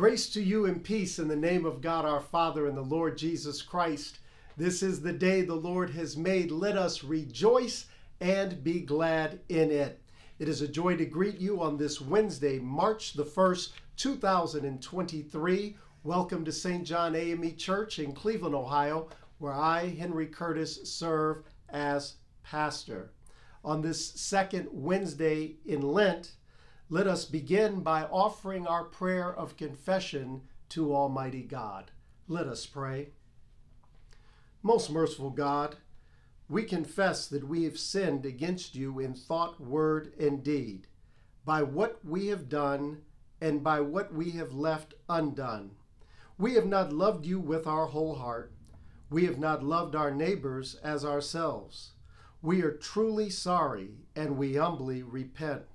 Grace to you and peace in the name of God our Father and the Lord Jesus Christ. This is the day the Lord has made. Let us rejoice and be glad in it. It is a joy to greet you on this Wednesday, March the 1st, 2023. Welcome to St. John AME Church in Cleveland, Ohio, where I, Henry Curtis, serve as pastor. On this second Wednesday in Lent, let us begin by offering our prayer of confession to Almighty God. Let us pray. Most merciful God, we confess that we have sinned against you in thought, word, and deed, by what we have done and by what we have left undone. We have not loved you with our whole heart. We have not loved our neighbors as ourselves. We are truly sorry and we humbly repent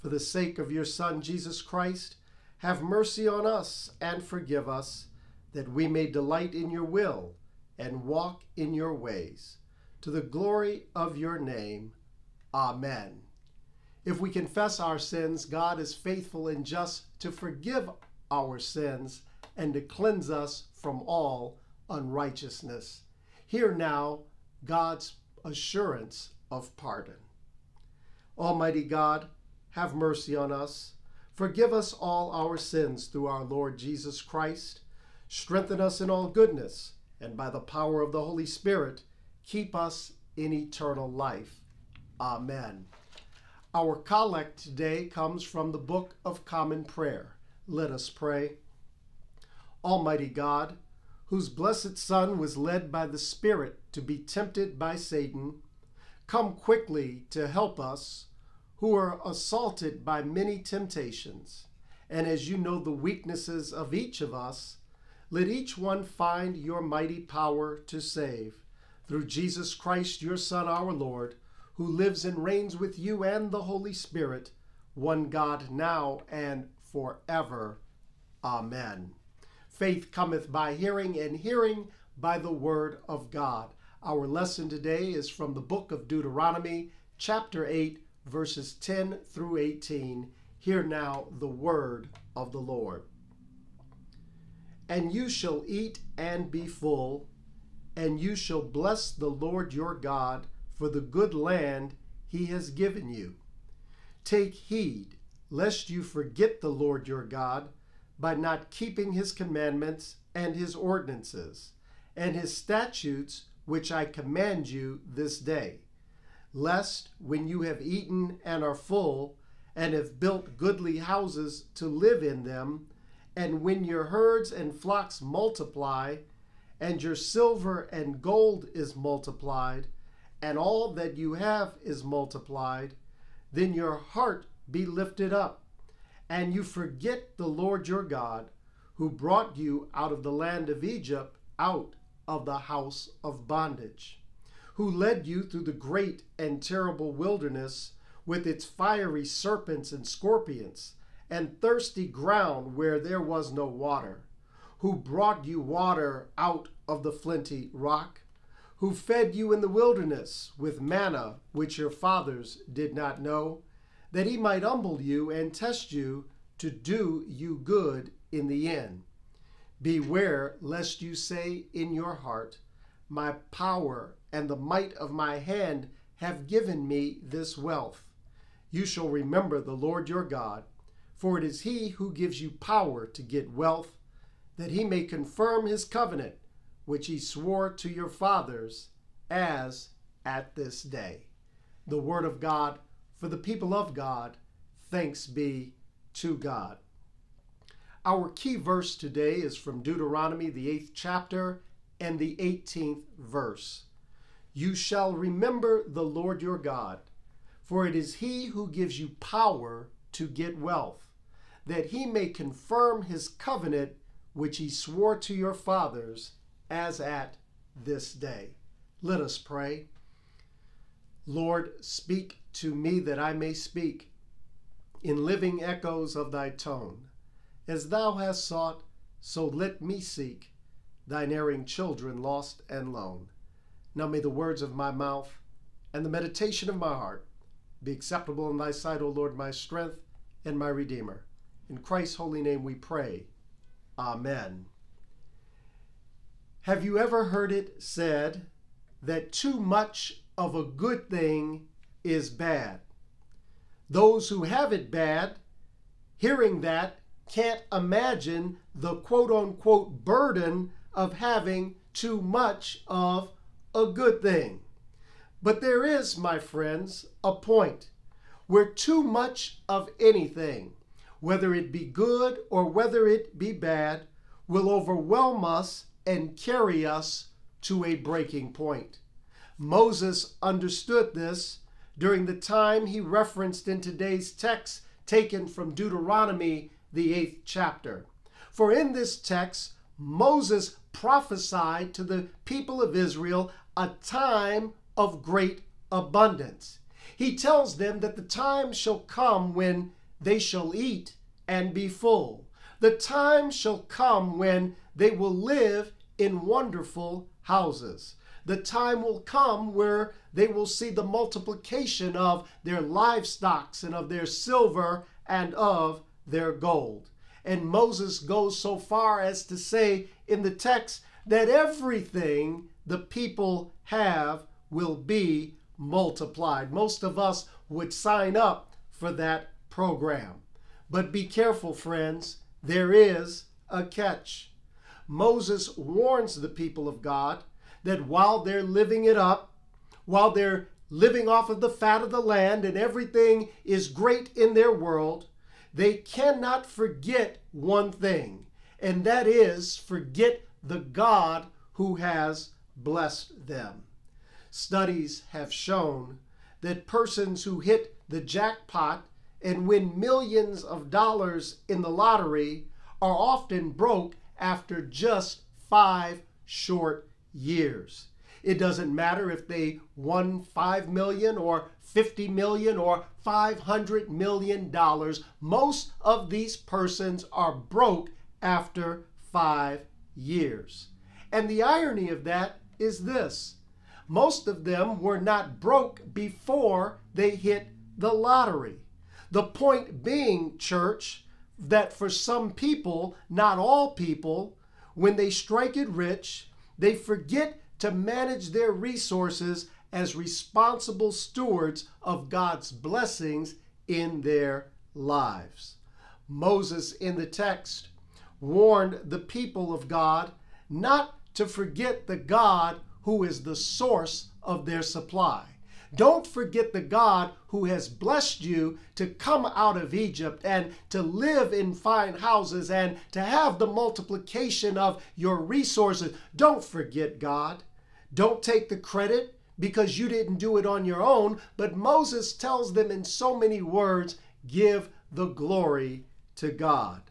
for the sake of your Son, Jesus Christ, have mercy on us and forgive us, that we may delight in your will and walk in your ways. To the glory of your name. Amen. If we confess our sins, God is faithful and just to forgive our sins and to cleanse us from all unrighteousness. Hear now God's assurance of pardon. Almighty God, have mercy on us. Forgive us all our sins through our Lord Jesus Christ. Strengthen us in all goodness, and by the power of the Holy Spirit, keep us in eternal life. Amen. Our collect today comes from the Book of Common Prayer. Let us pray. Almighty God, whose blessed Son was led by the Spirit to be tempted by Satan, come quickly to help us who are assaulted by many temptations. And as you know the weaknesses of each of us, let each one find your mighty power to save. Through Jesus Christ, your Son, our Lord, who lives and reigns with you and the Holy Spirit, one God, now and forever. Amen. Faith cometh by hearing, and hearing by the word of God. Our lesson today is from the book of Deuteronomy, chapter 8, verses 10 through 18. Hear now the word of the Lord. And you shall eat and be full, and you shall bless the Lord your God for the good land he has given you. Take heed, lest you forget the Lord your God by not keeping his commandments and his ordinances, and his statutes which I command you this day lest when you have eaten and are full, and have built goodly houses to live in them, and when your herds and flocks multiply, and your silver and gold is multiplied, and all that you have is multiplied, then your heart be lifted up, and you forget the Lord your God, who brought you out of the land of Egypt, out of the house of bondage who led you through the great and terrible wilderness with its fiery serpents and scorpions, and thirsty ground where there was no water, who brought you water out of the flinty rock, who fed you in the wilderness with manna which your fathers did not know, that he might humble you and test you to do you good in the end. Beware lest you say in your heart, My power and the might of my hand have given me this wealth. You shall remember the Lord your God, for it is he who gives you power to get wealth, that he may confirm his covenant, which he swore to your fathers, as at this day. The word of God for the people of God. Thanks be to God. Our key verse today is from Deuteronomy, the eighth chapter, and the 18th verse. You shall remember the Lord your God, for it is he who gives you power to get wealth, that he may confirm his covenant which he swore to your fathers as at this day. Let us pray. Lord, speak to me that I may speak in living echoes of thy tone. As thou hast sought, so let me seek thine erring children lost and lone. Now may the words of my mouth and the meditation of my heart be acceptable in thy sight, O Lord, my strength and my Redeemer. In Christ's holy name we pray. Amen. Have you ever heard it said that too much of a good thing is bad? Those who have it bad, hearing that, can't imagine the quote unquote burden of having too much of a good thing. But there is, my friends, a point where too much of anything, whether it be good or whether it be bad, will overwhelm us and carry us to a breaking point. Moses understood this during the time he referenced in today's text taken from Deuteronomy, the eighth chapter. For in this text, Moses prophesied to the people of Israel a time of great abundance. He tells them that the time shall come when they shall eat and be full. The time shall come when they will live in wonderful houses. The time will come where they will see the multiplication of their livestocks and of their silver and of their gold. And Moses goes so far as to say in the text that everything the people have will be multiplied. Most of us would sign up for that program. But be careful, friends, there is a catch. Moses warns the people of God that while they're living it up, while they're living off of the fat of the land and everything is great in their world, they cannot forget one thing, and that is forget the God who has blessed them. Studies have shown that persons who hit the jackpot and win millions of dollars in the lottery are often broke after just five short years. It doesn't matter if they won 5 million or 50 million or 500 million dollars. Most of these persons are broke after 5 years. And the irony of that is this most of them were not broke before they hit the lottery. The point being, church, that for some people, not all people, when they strike it rich, they forget to manage their resources as responsible stewards of God's blessings in their lives. Moses in the text warned the people of God not to forget the God who is the source of their supply. Don't forget the God who has blessed you to come out of Egypt and to live in fine houses and to have the multiplication of your resources. Don't forget God. Don't take the credit because you didn't do it on your own. But Moses tells them in so many words give the glory to God.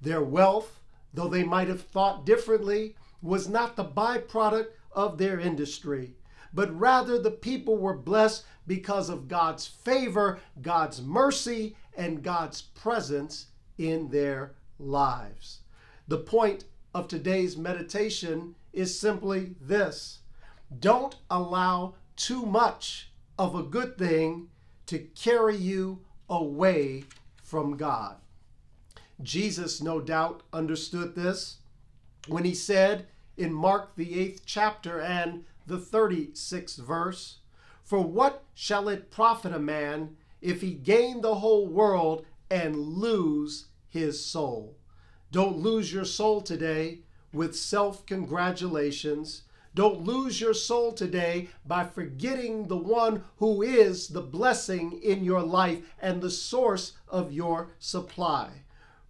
Their wealth, though they might have thought differently, was not the byproduct of their industry, but rather the people were blessed because of God's favor, God's mercy, and God's presence in their lives. The point of today's meditation is simply this don't allow too much of a good thing to carry you away from God. Jesus, no doubt, understood this when he said, in Mark, the eighth chapter and the 36th verse. For what shall it profit a man if he gain the whole world and lose his soul? Don't lose your soul today with self congratulations. Don't lose your soul today by forgetting the one who is the blessing in your life and the source of your supply.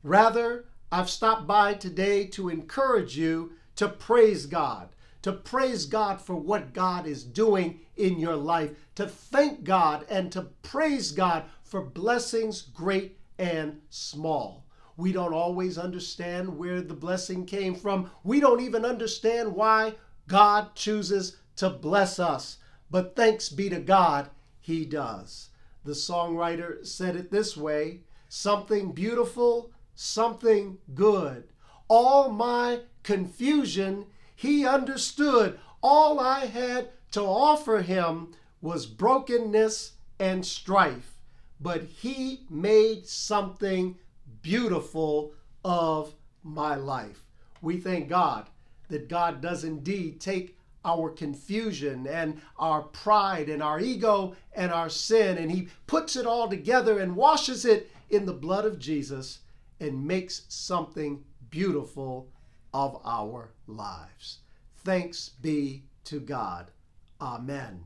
Rather, I've stopped by today to encourage you to praise God, to praise God for what God is doing in your life, to thank God and to praise God for blessings great and small. We don't always understand where the blessing came from. We don't even understand why God chooses to bless us. But thanks be to God, He does. The songwriter said it this way something beautiful, something good. All my confusion, he understood all I had to offer him was brokenness and strife, but he made something beautiful of my life. We thank God that God does indeed take our confusion and our pride and our ego and our sin, and He puts it all together and washes it in the blood of Jesus and makes something beautiful of our lives. Thanks be to God. Amen.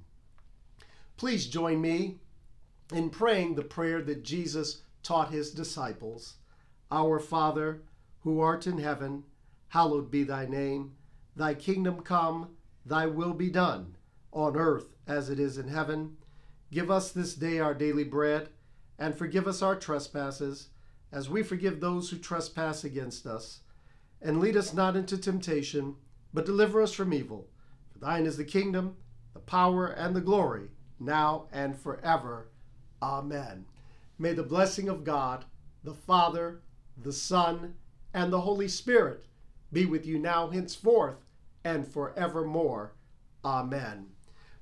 Please join me in praying the prayer that Jesus taught his disciples Our Father, who art in heaven, hallowed be thy name. Thy kingdom come, thy will be done, on earth as it is in heaven. Give us this day our daily bread, and forgive us our trespasses, as we forgive those who trespass against us. And lead us not into temptation, but deliver us from evil. For thine is the kingdom, the power, and the glory, now and forever. Amen. May the blessing of God, the Father, the Son, and the Holy Spirit be with you now, henceforth, and forevermore. Amen.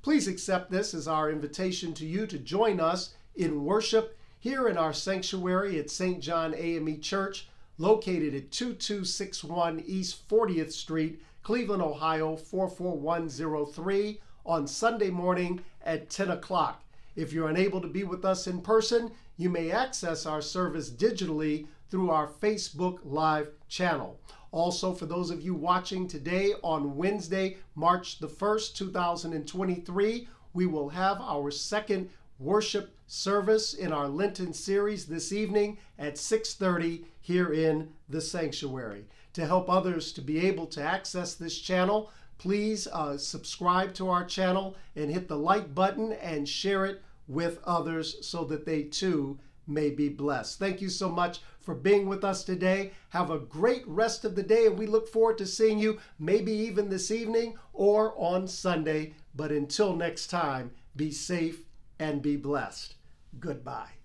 Please accept this as our invitation to you to join us in worship here in our sanctuary at St. John AME Church, located at 2261 East 40th Street, Cleveland, Ohio 44103, on Sunday morning at 10 o'clock. If you're unable to be with us in person, you may access our service digitally through our Facebook Live channel. Also, for those of you watching today on Wednesday, March the 1st, 2023, we will have our second worship service in our Lenten series this evening at 6:30 here in the sanctuary. To help others to be able to access this channel, please uh, subscribe to our channel and hit the like button and share it with others so that they too may be blessed. Thank you so much for being with us today. Have a great rest of the day, and we look forward to seeing you maybe even this evening or on Sunday. But until next time, be safe and be blessed. Goodbye.